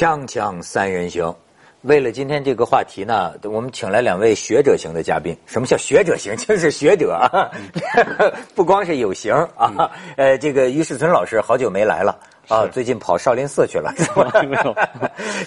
锵锵三人行，为了今天这个话题呢，我们请来两位学者型的嘉宾。什么叫学者型？就是学者啊，不光是有型啊。呃，这个于世存老师好久没来了啊，最近跑少林寺去了，是吧？没有，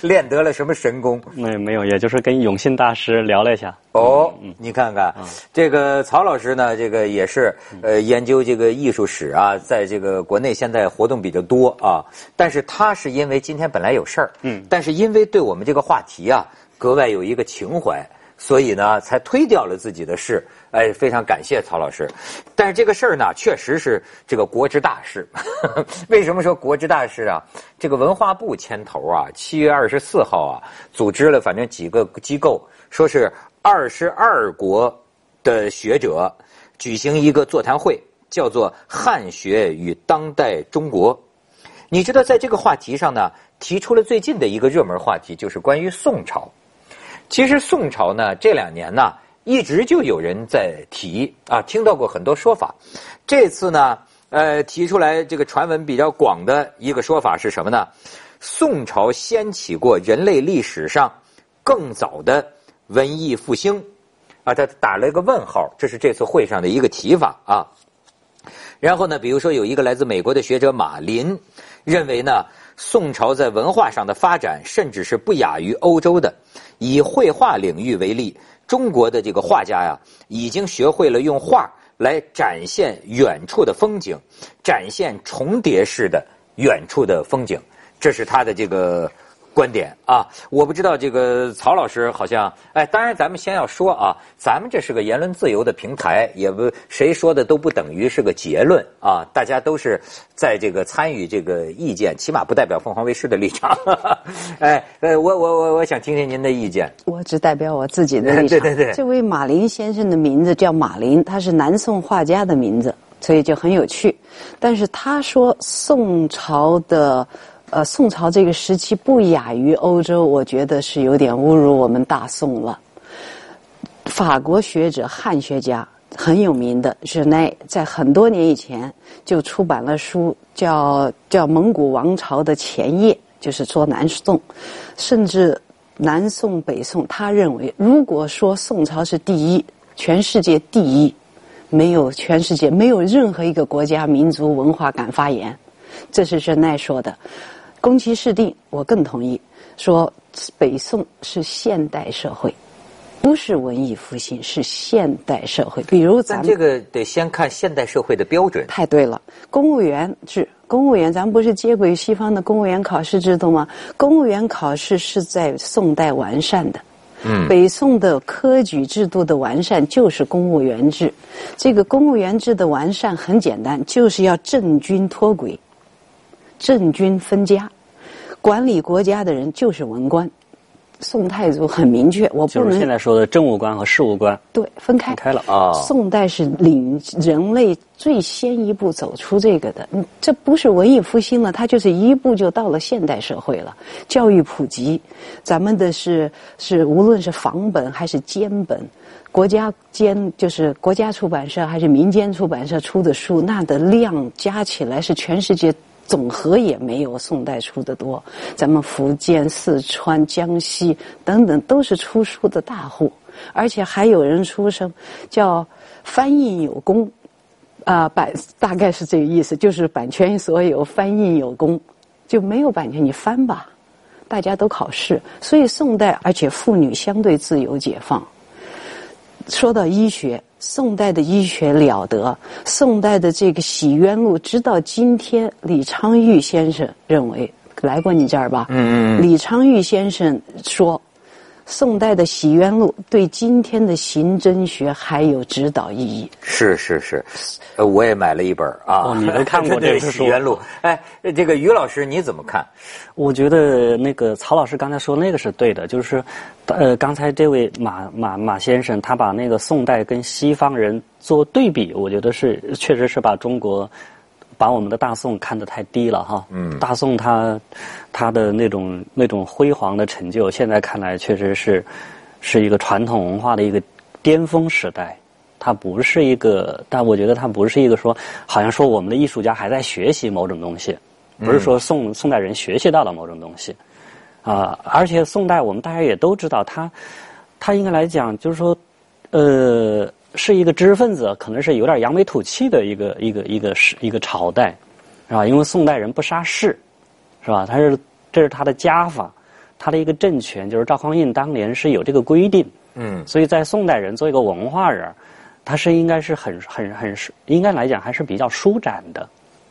练得了什么神功？没没有，也就是跟永信大师聊了一下。哦，你看看，这个曹老师呢，这个也是呃研究这个艺术史啊，在这个国内现在活动比较多啊。但是他是因为今天本来有事儿，嗯，但是因为对我们这个话题啊格外有一个情怀，所以呢才推掉了自己的事。哎，非常感谢曹老师。但是这个事儿呢，确实是这个国之大事。为什么说国之大事啊？这个文化部牵头啊，七月二十四号啊，组织了反正几个机构，说是。二十二国的学者举行一个座谈会，叫做《汉学与当代中国》。你知道，在这个话题上呢，提出了最近的一个热门话题，就是关于宋朝。其实宋朝呢，这两年呢，一直就有人在提啊，听到过很多说法。这次呢，呃，提出来这个传闻比较广的一个说法是什么呢？宋朝掀起过人类历史上更早的。文艺复兴，啊，他打了一个问号，这是这次会上的一个提法啊。然后呢，比如说有一个来自美国的学者马林认为呢，宋朝在文化上的发展甚至是不亚于欧洲的。以绘画领域为例，中国的这个画家呀，已经学会了用画来展现远处的风景，展现重叠式的远处的风景。这是他的这个。观点啊，我不知道这个曹老师好像哎，当然咱们先要说啊，咱们这是个言论自由的平台，也不谁说的都不等于是个结论啊，大家都是在这个参与这个意见，起码不代表凤凰卫视的立场。哎，呃，我我我我想听听您的意见。我只代表我自己的立场。对对对，这位马林先生的名字叫马林，他是南宋画家的名字，所以就很有趣。但是他说宋朝的。呃，宋朝这个时期不亚于欧洲，我觉得是有点侮辱我们大宋了。法国学者、汉学家很有名的日内，在很多年以前就出版了书，叫叫《蒙古王朝的前夜》，就是说南宋，甚至南宋、北宋。他认为，如果说宋朝是第一，全世界第一，没有全世界没有任何一个国家、民族、文化敢发言，这是日内说的。攻其事定，我更同意说，北宋是现代社会，不是文艺复兴，是现代社会。比如咱们这个得先看现代社会的标准。太对了，公务员制，公务员咱不是接轨西方的公务员考试制度吗？公务员考试是在宋代完善的。嗯，北宋的科举制度的完善就是公务员制。这个公务员制的完善很简单，就是要政军脱轨。政军分家，管理国家的人就是文官。宋太祖很明确，我不能现在说的政务官和事务官对分开开了啊。宋代是领人类最先一步走出这个的，这不是文艺复兴了，它就是一步就到了现代社会了。教育普及，咱们的是是无论是仿本还是监本，国家监就是国家出版社还是民间出版社出的书，那的量加起来是全世界。总和也没有宋代出的多，咱们福建、四川、江西等等都是出书的大户，而且还有人出生叫翻印有功，啊版大概是这个意思，就是版权所有，翻印有功，就没有版权你翻吧，大家都考试，所以宋代而且妇女相对自由解放。说到医学。宋代的医学了得，宋代的这个《洗冤录》，直到今天，李昌钰先生认为来过你这儿吧？嗯嗯。李昌钰先生说。宋代的《洗冤录》对今天的刑侦学还有指导意义。是是是，呃，我也买了一本啊。你都看过 这个《洗冤录》？哎，这个于老师你怎么看？我觉得那个曹老师刚才说那个是对的，就是呃，刚才这位马马马先生他把那个宋代跟西方人做对比，我觉得是确实是把中国。把我们的大宋看得太低了哈，嗯，大宋它它的那种那种辉煌的成就，现在看来确实是是一个传统文化的一个巅峰时代。它不是一个，但我觉得它不是一个说，好像说我们的艺术家还在学习某种东西，不是说宋宋代人学习到了某种东西。啊，而且宋代我们大家也都知道，它它应该来讲就是说，呃，是一个知识分子，可能是有点扬眉吐气的一个一个一个是一个朝代，是吧？因为宋代人不杀士，是吧？他是这是他的家法，他的一个政权，就是赵匡胤当年是有这个规定，嗯，所以在宋代人做一个文化人，他是应该是很很很应该来讲还是比较舒展的。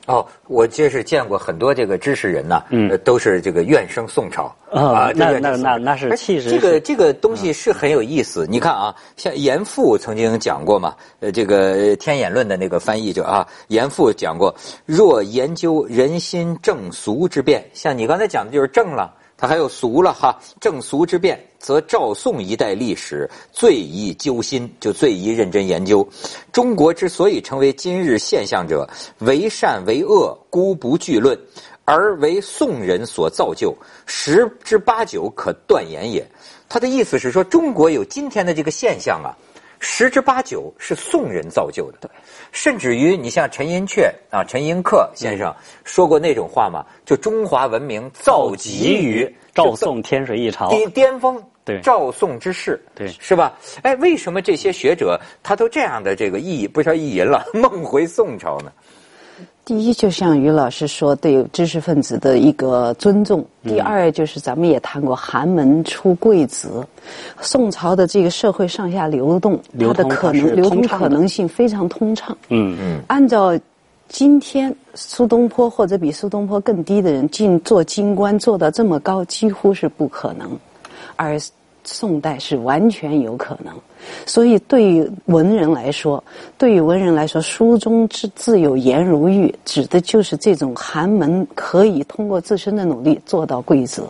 哦，我就是见过很多这个知识人呐，嗯呃都是这个怨声宋朝啊那那那那是哎气势这个这个东西是很有意思。你看啊，像严复曾经讲过嘛，呃，这个《天演论》的那个翻译者啊，严复讲过，若研究人心正俗之变，像你刚才讲的就是正了。他还有俗了哈，正俗之变，则赵宋一代历史最宜揪心，就最宜认真研究。中国之所以成为今日现象者，为善为恶，孤不具论，而为宋人所造就，十之八九可断言也。他的意思是说，中国有今天的这个现象啊，十之八九是宋人造就的。甚至于你像陈寅恪啊，陈寅恪先生说过那种话嘛，就中华文明造极于赵宋天水一朝。巅巅峰，对赵宋之势，对是吧？哎，为什么这些学者他都这样的这个意不是叫意淫了，梦回宋朝呢？第一，就像于老师说，对知识分子的一个尊重；第二，就是咱们也谈过寒门出贵子，宋朝的这个社会上下流动，它的可能流通可能性非常通畅。嗯嗯，按照今天苏东坡或者比苏东坡更低的人进做京官做到这么高，几乎是不可能，而宋代是完全有可能。所以，对于文人来说，对于文人来说，书中之自有颜如玉，指的就是这种寒门可以通过自身的努力做到贵子。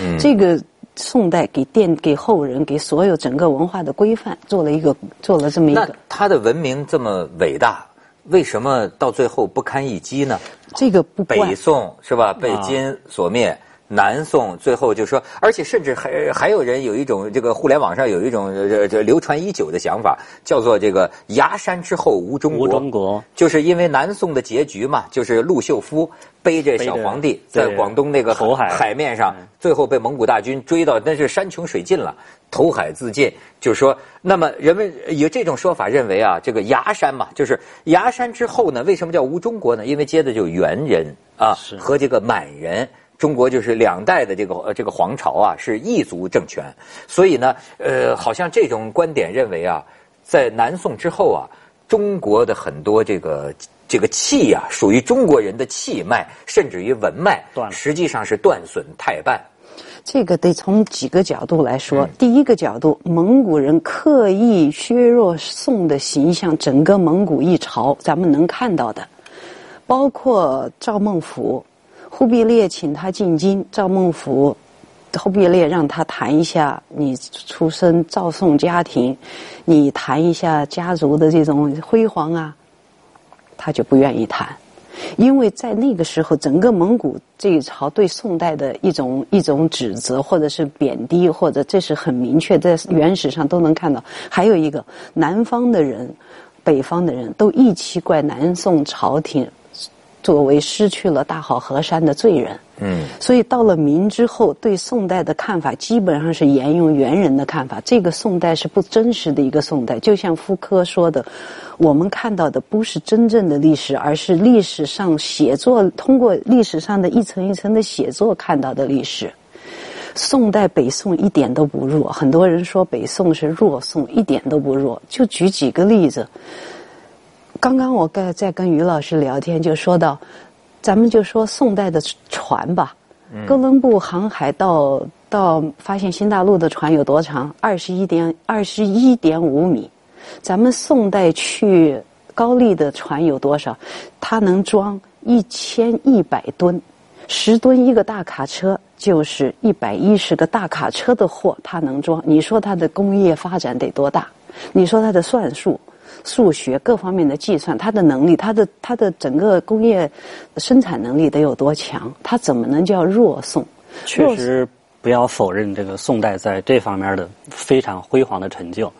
嗯这个宋代给奠给后人给所有整个文化的规范做了一个做了这么一那个。他的文明这么伟大，为什么到最后不堪一击呢？这个不北宋是吧？被金所灭。南宋最后就说，而且甚至还还有人有一种这个互联网上有一种这这流传已久的想法，叫做这个崖山之后无中国。无中国就是因为南宋的结局嘛，就是陆秀夫背着小皇帝在广东那个投海海面上，最后被蒙古大军追到，那是山穷水尽了，投海自尽。就是说，那么人们有这种说法，认为啊，这个崖山嘛，就是崖山之后呢，为什么叫无中国呢？因为接的就元人啊是和这个满人。中国就是两代的这个呃这个皇朝啊，是异族政权，所以呢，呃，好像这种观点认为啊，在南宋之后啊，中国的很多这个这个气啊，属于中国人的气脉，甚至于文脉断，了实际上是断损太半。这个得从几个角度来说。嗯第一个角度，蒙古人刻意削弱宋的形象，整个蒙古一朝，咱们能看到的，包括赵孟俯、忽必烈请他进京，赵孟俯。忽必烈让他谈一下你出身赵宋家庭，你谈一下家族的这种辉煌啊，他就不愿意谈。因为在那个时候，整个蒙古这一朝对宋代的一种一种指责，或者是贬低，或者这是很明确，在原始上都能看到。还有一个，南方的人、北方的人都一起怪南宋朝廷作为失去了大好河山的罪人。嗯，所以到了明之后，对宋代的看法基本上是沿用元人的看法。这个宋代是不真实的一个宋代，就像福柯说的，我们看到的不是真正的历史，而是历史上写作通过历史上的一层一层的写作看到的历史。宋代北宋一点都不弱，很多人说北宋是弱宋，一点都不弱。就举几个例子，刚刚我跟在跟于老师聊天，就说到，咱们就说宋代的船吧，哥伦布航海到到发现新大陆的船有多长？二十一点二十一点五米。咱们宋代去高丽的船有多少？它能装一千一百吨，十吨一个大卡车就是一百一十个大卡车的货，它能装。你说它的工业发展得多大？你说它的算术？数学各方面的计算，它的能力，它的它的整个工业生产能力得有多强？它怎么能叫弱宋？确实不要否认这个宋代在这方面的非常辉煌的成就。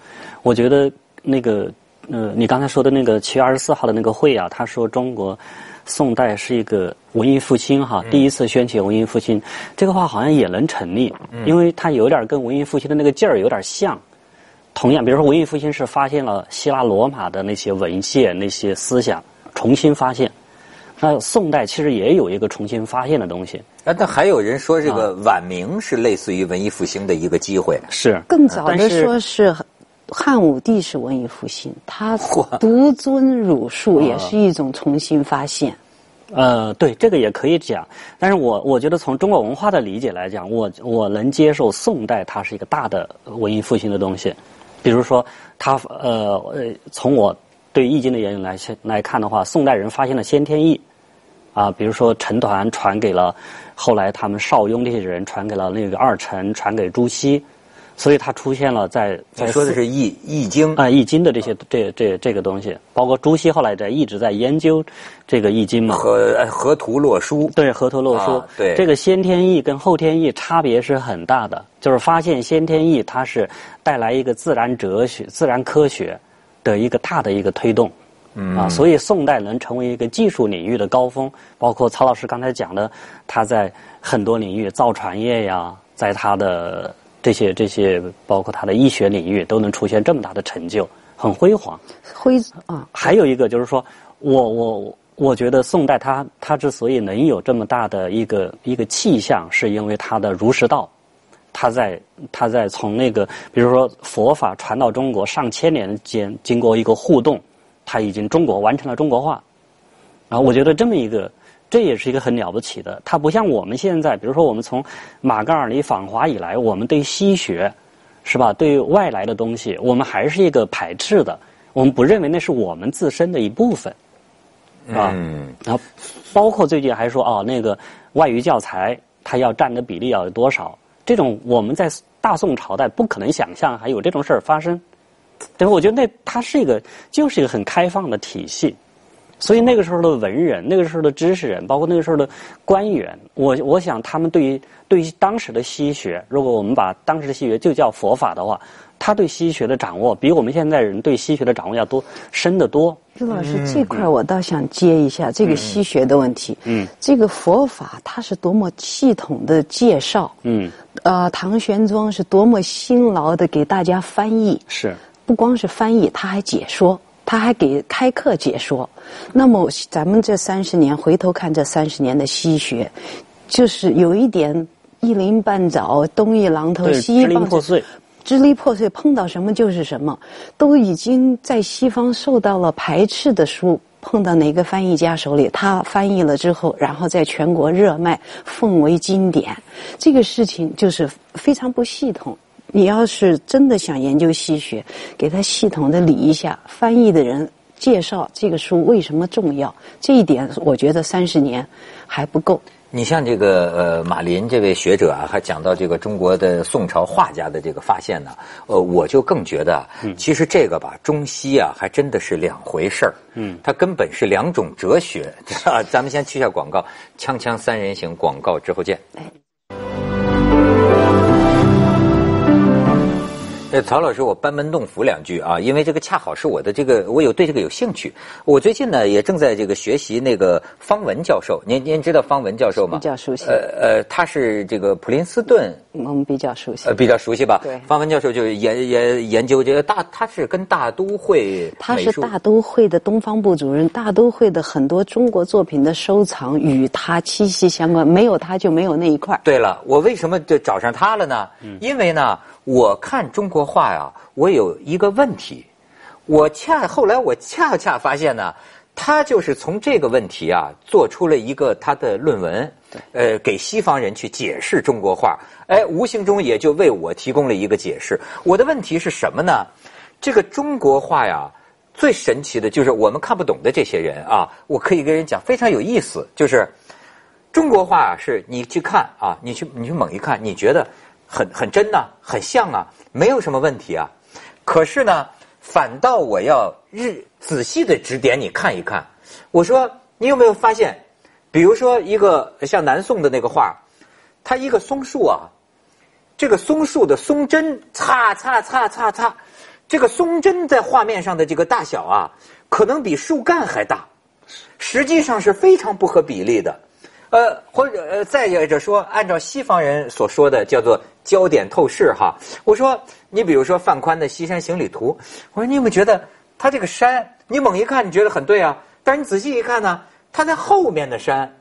我觉得那个呃，你刚才说的那个七月二十四号的那个会啊，他说中国宋代是一个文艺复兴哈，第一次掀起文艺复兴，这个话好像也能成立，因为它有点跟文艺复兴的那个劲儿有点像。同样，比如说文艺复兴是发现了希腊罗马的那些文献、那些思想，重新发现。那宋代其实也有一个重新发现的东西。啊，但还有人说这个晚明是类似于文艺复兴的一个机会。是。更早的说是汉武帝是文艺复兴，他 独尊儒术也是一种重新发现。呃，对，这个也可以讲。但是我我觉得从中国文化的理解来讲，我我能接受宋代它是一个大的文艺复兴的东西。比如说，他呃呃，从我对《易经》的研究来来看的话，宋代人发现了先天易。啊，比如说陈抟传给了后来他们邵雍这些人传给了那个二陈，传给朱熹，所以他出现了在在说的是易易经啊易经的这些这这这个东西，包括朱熹后来在一直在研究这个易经嘛。河河图洛书对河图洛书对这个先天易跟后天易差别是很大的，就是发现先天易它是带来一个自然哲学、自然科学的一个大的一个推动。嗯啊，所以宋代能成为一个技术领域的高峰，包括曹老师刚才讲的，他在很多领域，造船业呀，在他的这些这些，包括他的医学领域，都能出现这么大的成就，很辉煌。辉啊！还有一个就是说，我我我觉得宋代他他之所以能有这么大的一个一个气象，是因为他的儒释道，他在他在从那个比如说佛法传到中国上千年间，经过一个互动。他已经中国完成了中国化，然后我觉得这么一个，这也是一个很了不起的。它不像我们现在，比如说我们从马戛尔尼访华以来，我们对西学，是吧？对外来的东西，我们还是一个排斥的，我们不认为那是我们自身的一部分，啊。然后包括最近还说哦，那个外语教材它要占的比例要有多少？这种我们在大宋朝代不可能想象还有这种事儿发生。对，我觉得那它是一个，就是一个很开放的体系，所以那个时候的文人，那个时候的知识人，包括那个时候的官员，我我想他们对于对于当时的西学，如果我们把当时的西学就叫佛法的话，他对西学的掌握比我们现在人对西学的掌握要多深得多。朱老师，这块我倒想接一下这个西学的问题。嗯，这个佛法它是多么系统的介绍。嗯，呃，唐玄宗是多么辛劳的给大家翻译。是。不光是翻译，他还解说，他还给开课解说。那么咱们这三十年回头看这三十年的西学，就是有一点一鳞半爪，东一榔头西一棒子，支离破碎，碰到什么就是什么，都已经在西方受到了排斥的书，碰到哪个翻译家手里，他翻译了之后，然后在全国热卖，奉为经典。这个事情就是非常不系统。你要是真的想研究西学，给他系统的理一下，翻译的人介绍这个书为什么重要，这一点我觉得三十年还不够。你像这个呃马林这位学者啊，还讲到这个中国的宋朝画家的这个发现呢，呃，我就更觉得，其实这个吧，中西啊，还真的是两回事儿。嗯，它根本是两种哲学。咱们先去下广告，锵锵三人行广告之后见。呃，曹老师，我班门弄斧两句啊，因为这个恰好是我的这个，我有对这个有兴趣。我最近呢也正在这个学习那个方文教授，您您知道方文教授吗？比较熟悉。呃呃，他是这个普林斯顿，我们比较熟悉。呃，比较熟悉吧？对。方文教授就是研研研究这个大，他是跟大都会，他是大都会的东方部主任，大都会的很多中国作品的收藏与他息息相关，没有他就没有那一块。对了，我为什么就找上他了呢？嗯，因为呢。我看中国画呀，我有一个问题，我恰后来我恰恰发现呢，他就是从这个问题啊，做出了一个他的论文，呃，给西方人去解释中国画，哎，无形中也就为我提供了一个解释。我的问题是什么呢？这个中国画呀，最神奇的就是我们看不懂的这些人啊，我可以跟人讲非常有意思，就是中国画啊，是你去看啊，你去你去猛一看，你觉得。很很真呐，很像啊，没有什么问题啊。可是呢，反倒我要日仔细的指点你看一看。我说，你有没有发现，比如说一个像南宋的那个画，它一个松树啊，这个松树的松针，擦擦擦擦擦，这个松针在画面上的这个大小啊，可能比树干还大。实际上是非常不合比例的。呃，或者呃，再者说，按照西方人所说的叫做焦点透视哈，我说你比如说范宽的《西山行旅图》，我说你有没有觉得他这个山，你猛一看你觉得很对啊，但是你仔细一看呢，他在后面的山，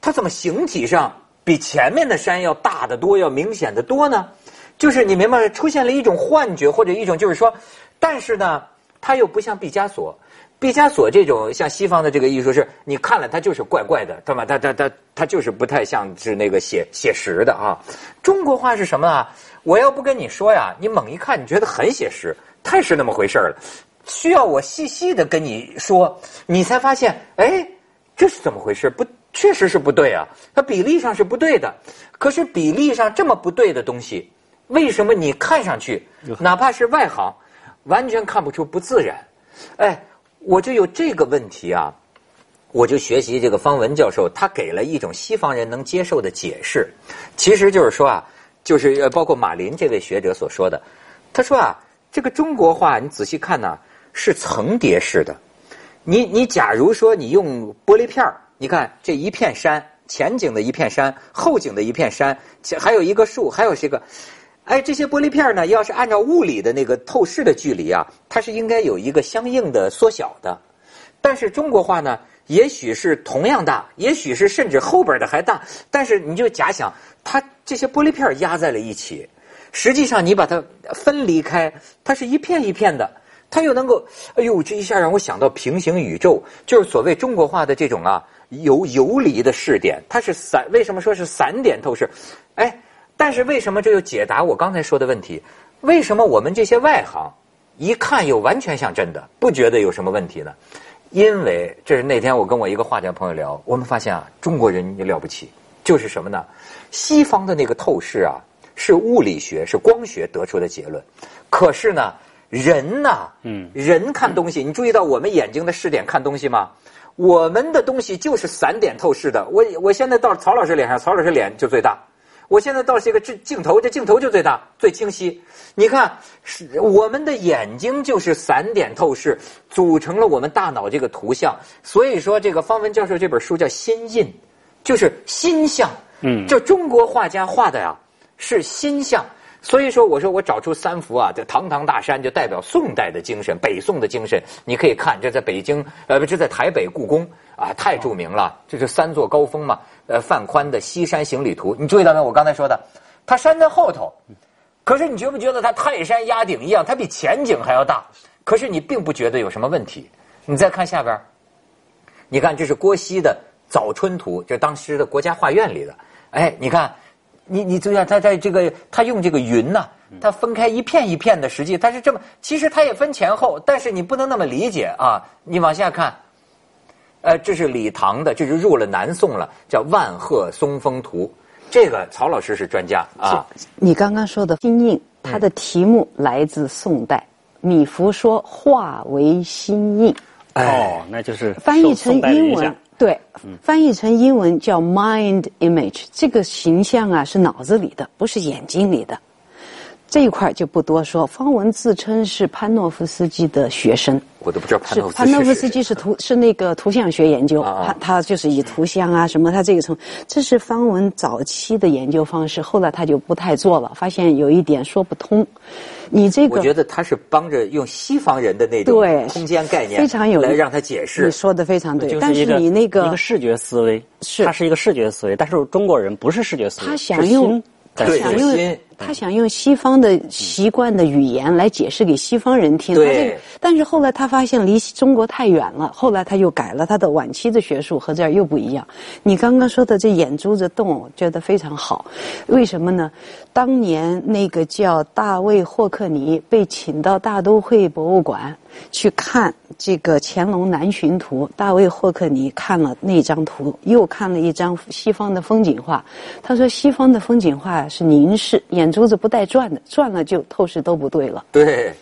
他怎么形体上比前面的山要大得多，要明显的多呢？就是你明白出现了一种幻觉或者一种就是说，但是呢，他又不像毕加索。毕加索这种像西方的这个艺术，是你看了它就是怪怪的，对吧？它它它它就是不太像是那个写写实的啊。中国画是什么啊？我要不跟你说呀，你猛一看你觉得很写实，太是那么回事了。需要我细细的跟你说，你才发现，哎，这是怎么回事？不，确实是不对啊。它比例上是不对的。可是比例上这么不对的东西，为什么你看上去，哪怕是外行，完全看不出不自然？哎。我就有这个问题啊，我就学习这个方文教授，他给了一种西方人能接受的解释，其实就是说啊，就是包括马林这位学者所说的，他说啊，这个中国画你仔细看呢，是层叠式的。你你假如说你用玻璃片儿，你看这一片山，前景的一片山，后景的一片山，还有一个树，还有这个。哎，这些玻璃片呢，要是按照物理的那个透视的距离啊，它是应该有一个相应的缩小的。但是中国画呢，也许是同样大，也许是甚至后边的还大。但是你就假想，它这些玻璃片压在了一起，实际上你把它分离开，它是一片一片的，它又能够，哎呦，这一下让我想到平行宇宙，就是所谓中国画的这种啊游游离的视点，它是散，为什么说是散点透视？哎。但是为什么这又解答我刚才说的问题？为什么我们这些外行一看又完全像真的，不觉得有什么问题呢？因为这是那天我跟我一个画家朋友聊，我们发现啊，中国人也了不起，就是什么呢？西方的那个透视啊，是物理学、是光学得出的结论。可是呢，人呐，嗯，人看东西，你注意到我们眼睛的视点看东西吗？我们的东西就是散点透视的。我我现在到曹老师脸上，曹老师脸就最大。我现在到这个镜镜头，这镜头就最大、最清晰。你看，是我们的眼睛就是散点透视组成了我们大脑这个图像。所以说，这个方文教授这本书叫《心印》，就是心象。嗯，就中国画家画的呀，是心像。所以说，我说我找出三幅啊，这堂堂大山就代表宋代的精神，北宋的精神。你可以看，这在北京，呃，这在台北故宫啊，太著名了。这是三座高峰嘛。呃，范宽的《西山行旅图》，你注意到没有？我刚才说的，它山在后头，可是你觉不觉得它泰山压顶一样？它比前景还要大，可是你并不觉得有什么问题。你再看下边，你看这是郭熙的《早春图》，就当时的国家画院里的。哎，你看，你你注意下，他在这个他用这个云呐，他分开一片一片的，实际他是这么，其实他也分前后，但是你不能那么理解啊。你往下看。呃，这是李唐的，这是入了南宋了，叫《万壑松风图》。这个曹老师是专家啊。你刚刚说的《心印》，它的题目来自宋代，米芾说“化为心印”。哦，那就是翻译成英文，对，翻译成英文叫 “mind image”。这个形象啊，是脑子里的，不是眼睛里的。这一块就不多说。方文自称是潘诺夫斯基的学生，我都不知道潘诺夫斯基。潘诺夫斯基是图是那个图像学研究，他他就是以图像啊什么，他这个从这是方文早期的研究方式，后来他就不太做了，发现有一点说不通。你这个我觉得他是帮着用西方人的那种空间概念非常有来让他解释。你说的非常对，但是你那个一个视觉思维，是它是一个视觉思维，但是中国人不是视觉思维，他想用。他想用他想用西方的习惯的语言来解释给西方人听，对。但是后来他发现离中国太远了，后来他又改了他的晚期的学术和这儿又不一样。你刚刚说的这眼珠子动，我觉得非常好。为什么呢？当年那个叫大卫霍克尼被请到大都会博物馆去看这个乾隆南巡图，大卫霍克尼看了那张图，又看了一张西方的风景画。他说西方的风景画是凝视，眼珠子不带转的，转了就透视都不对了。对。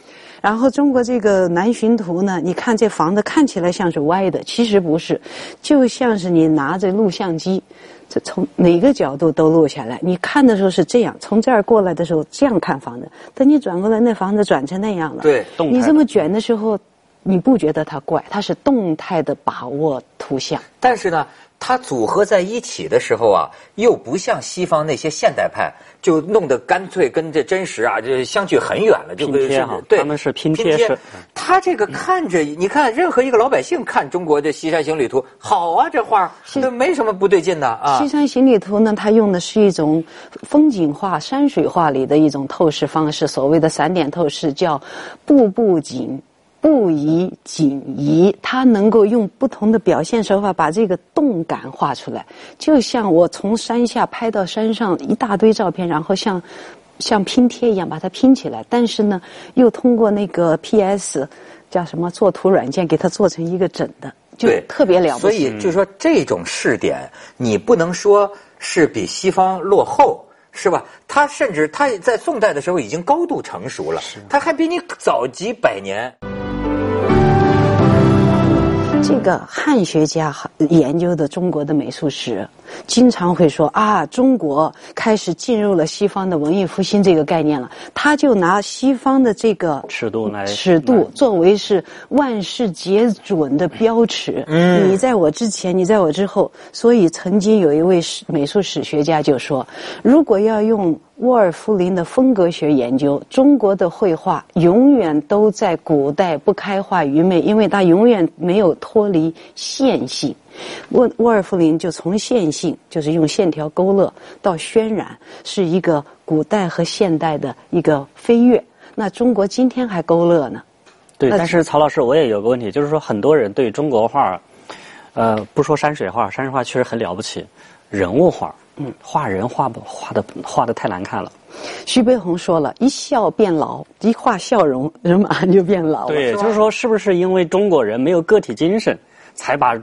然后中国这个南巡图呢，你看这房子看起来像是歪的，其实不是，就像是你拿着录像机。这从哪个角度都录下来。你看的时候是这样，从这儿过来的时候这样看房子，等你转过来，那房子转成那样了。对，你这么卷的时候，你不觉得它怪？它是动态的把握图。像。但是呢，它组合在一起的时候啊，又不像西方那些现代派，就弄得干脆跟这真实啊，这相距很远了，就拼贴哈对，他们是拼贴式。他这个看着，你看任何一个老百姓看中国的《西山行旅图》，好啊，这画那没什么不对劲的啊。《西山行旅图》呢，它用的是一种风景画、山水画里的一种透视方式，所谓的散点透视，叫步步紧。不移紧移，它能够用不同的表现手法把这个动感画出来，就像我从山下拍到山上一大堆照片，然后像像拼贴一样把它拼起来。但是呢，又通过那个 PS 叫什么作图软件给它做成一个整的，就特别了不起。所以就说这种试点，你不能说是比西方落后，是吧？他甚至他在宋代的时候已经高度成熟了，他还比你早几百年。这个汉学家研究的中国的美术史，经常会说啊，中国开始进入了西方的文艺复兴这个概念了。他就拿西方的这个尺度来尺度作为是万事皆准的标尺。嗯，你在我之前，你在我之后。所以曾经有一位美术史学家就说，如果要用。沃尔夫林的风格学研究，中国的绘画永远都在古代不开化愚昧，因为它永远没有脱离线性。沃沃尔夫林就从线性，就是用线条勾勒，到渲染，是一个古代和现代的一个飞跃。那中国今天还勾勒呢？对，但是曹老师，我也有个问题，就是说很多人对中国画，呃，不说山水画，山水画确实很了不起，人物画。嗯，画人画不画的画的太难看了。徐悲鸿说了一笑变老，一画笑容，人马上就变老了。对，就是说，是不是因为中国人没有个体精神，才把？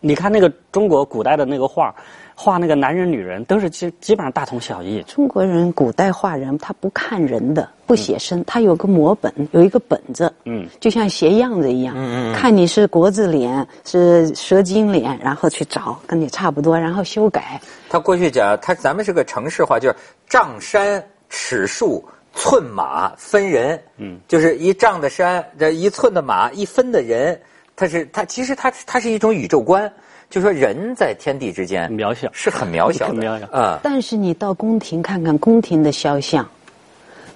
你看那个中国古代的那个画。画那个男人、女人都是基基本上大同小异。中国人古代画人，他不看人的，不写生，他有个摹本，有一个本子，嗯，就像写样子一样，嗯嗯，看你是国字脸，是蛇精脸，然后去找跟你差不多，然后修改。他过去讲，他咱们是个城市化，就是丈山尺树寸马分人，嗯，就是一丈的山，这一寸的马，一分的人，他是他其实他他是一种宇宙观。就说人在天地之间渺小，是很渺小的啊。但是你到宫廷看看宫廷的肖像，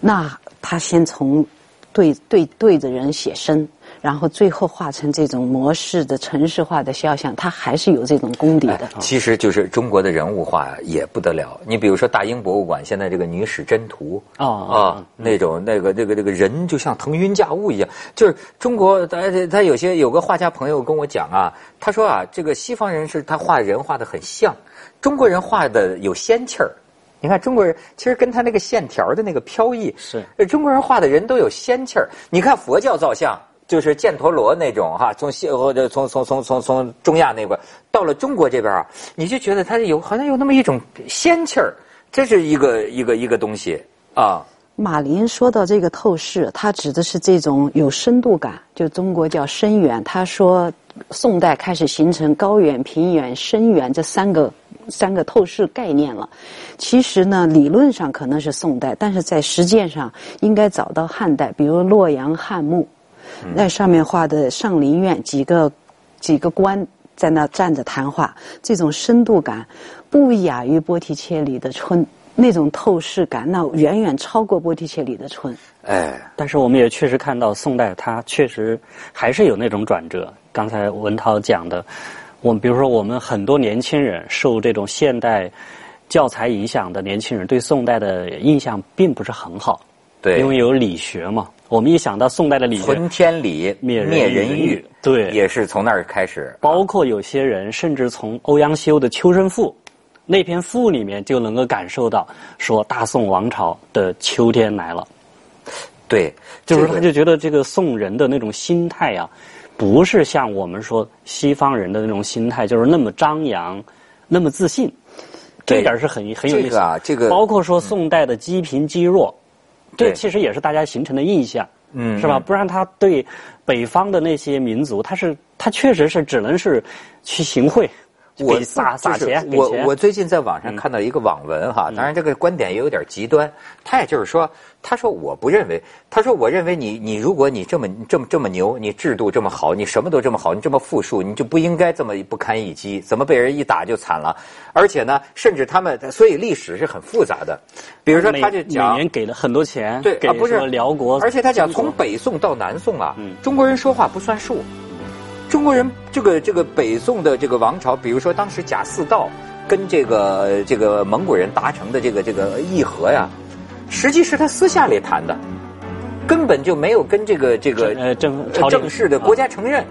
那他先从对对对着人写生。然后最后画成这种模式的城市化的肖像，他还是有这种功底的。其实就是中国的人物画也不得了。你比如说大英博物馆现在这个女史箴图啊啊，那种那个那个那个人就像腾云驾雾一样。就是中国，他他有些有个画家朋友跟我讲啊，他说啊，这个西方人是他画人画的很像，中国人画的有仙气儿。你看中国人其实跟他那个线条的那个飘逸是，中国人画的人都有仙气儿。你看佛教造像。就是犍陀罗那种哈，从西或者从从从从从中亚那边到了中国这边啊，你就觉得他有好像有那么一种仙气儿，这是一个一个一个东西啊。马林说到这个透视，他指的是这种有深度感，就中国叫深远。他说宋代开始形成高远、平远、深远这三个三个透视概念了。其实呢，理论上可能是宋代，但是在实践上应该早到汉代，比如洛阳汉墓。那上面画的上林苑几个几个官在那站着谈话，这种深度感不亚于波提切利的春那种透视感，那远远超过波提切利的春。哎，但是我们也确实看到宋代它确实还是有那种转折。刚才文涛讲的，我们比如说我们很多年轻人受这种现代教材影响的年轻人，对宋代的印象并不是很好。对，因为有理学嘛。我们一想到宋代的理学，存天理，灭人欲，对，也是从那儿开始。包括有些人，甚至从欧阳修的《秋声赋》那篇赋里面就能够感受到，说大宋王朝的秋天来了。对，就是他就觉得这个宋人的那种心态啊，不是像我们说西方人的那种心态，就是那么张扬，那么自信。这点是很很有意思啊。这个包括说宋代的积贫积弱。这其实也是大家形成的印象，嗯，是吧？不然他对北方的那些民族，他是他确实是只能是去行贿，我给撒撒钱，我我最近在网上看到一个网文哈，当然这个观点也有点极端。他也就是说，他说我不认为，他说我认为你你如果你这么这么这么牛，你制度这么好，你什么都这么好，你这么富庶，你就不应该这么不堪一击，怎么被人一打就惨了？而且呢，甚至他们所以历史是很复杂的。比如说，他就讲每年给了很多钱，给对啊，不是说辽国，而且他讲从北宋到南宋啊，嗯中国人说话不算数。中国人这个这个北宋的这个王朝，比如说当时贾似道跟这个这个蒙古人达成的这个这个议和呀，实际是他私下里谈的，根本就没有跟这个这个呃正正式的国家承认，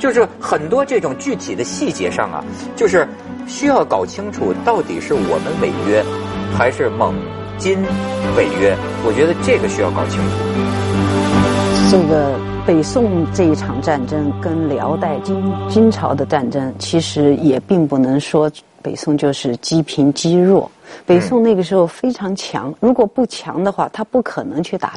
就是很多这种具体的细节上啊，就是需要搞清楚到底是我们违约，还是蒙金违约。我觉得这个需要搞清楚。这个北宋这一场战争跟辽代金金朝的战争，其实也并不能说北宋就是积贫积弱。北宋那个时候非常强，如果不强的话，他不可能去打。